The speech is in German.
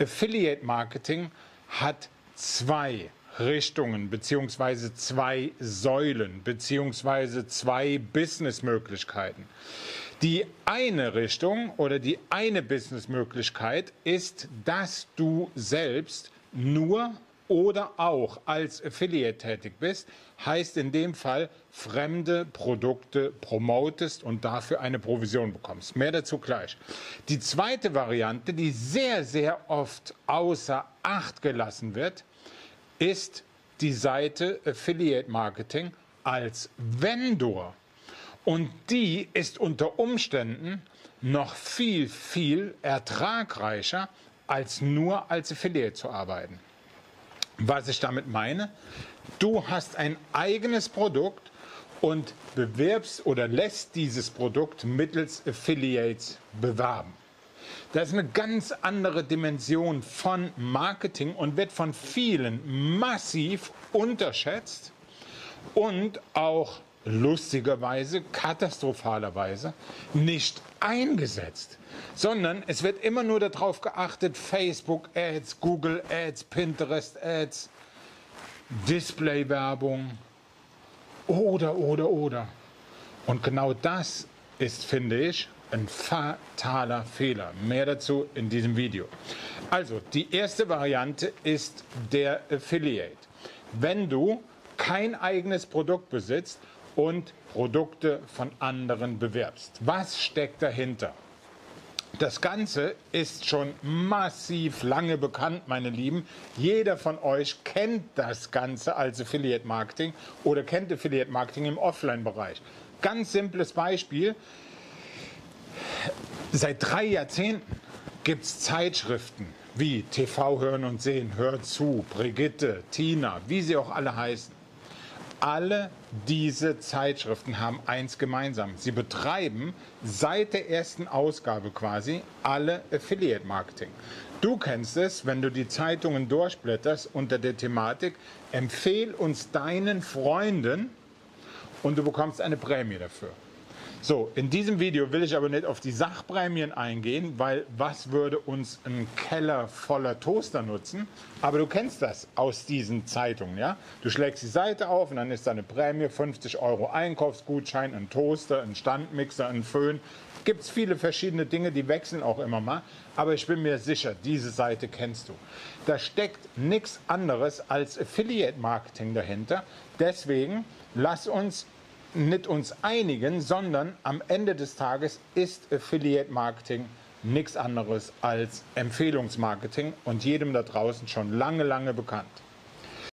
Affiliate Marketing hat zwei Richtungen beziehungsweise zwei Säulen beziehungsweise zwei Businessmöglichkeiten. Die eine Richtung oder die eine Businessmöglichkeit ist, dass du selbst nur oder auch als Affiliate tätig bist, heißt in dem Fall fremde Produkte promotest und dafür eine Provision bekommst. Mehr dazu gleich. Die zweite Variante, die sehr, sehr oft außer Acht gelassen wird, ist die Seite Affiliate Marketing als Vendor. Und die ist unter Umständen noch viel, viel ertragreicher, als nur als Affiliate zu arbeiten. Was ich damit meine, du hast ein eigenes Produkt und bewirbst oder lässt dieses Produkt mittels Affiliates bewerben. Das ist eine ganz andere Dimension von Marketing und wird von vielen massiv unterschätzt und auch lustigerweise, katastrophalerweise nicht eingesetzt, sondern es wird immer nur darauf geachtet, Facebook Ads, Google Ads, Pinterest Ads, Display-Werbung oder, oder, oder. Und genau das ist, finde ich, ein fataler Fehler. Mehr dazu in diesem Video. Also, die erste Variante ist der Affiliate. Wenn du kein eigenes Produkt besitzt und Produkte von anderen bewerbst. Was steckt dahinter? Das Ganze ist schon massiv lange bekannt, meine Lieben. Jeder von euch kennt das Ganze als Affiliate Marketing oder kennt Affiliate Marketing im Offline-Bereich. Ganz simples Beispiel. Seit drei Jahrzehnten gibt es Zeitschriften wie TV Hören und Sehen, Hör zu, Brigitte, Tina, wie sie auch alle heißen alle diese Zeitschriften haben eins gemeinsam. Sie betreiben seit der ersten Ausgabe quasi alle Affiliate Marketing. Du kennst es, wenn du die Zeitungen durchblätterst unter der Thematik, empfehl uns deinen Freunden und du bekommst eine Prämie dafür. So, in diesem Video will ich aber nicht auf die Sachprämien eingehen, weil was würde uns ein Keller voller Toaster nutzen? Aber du kennst das aus diesen Zeitungen, ja? Du schlägst die Seite auf und dann ist da eine Prämie, 50 Euro Einkaufsgutschein, ein Toaster, ein Standmixer, ein Föhn. Gibt es viele verschiedene Dinge, die wechseln auch immer mal. Aber ich bin mir sicher, diese Seite kennst du. Da steckt nichts anderes als Affiliate Marketing dahinter. Deswegen lass uns nicht uns einigen, sondern am Ende des Tages ist Affiliate Marketing nichts anderes als Empfehlungsmarketing und jedem da draußen schon lange, lange bekannt.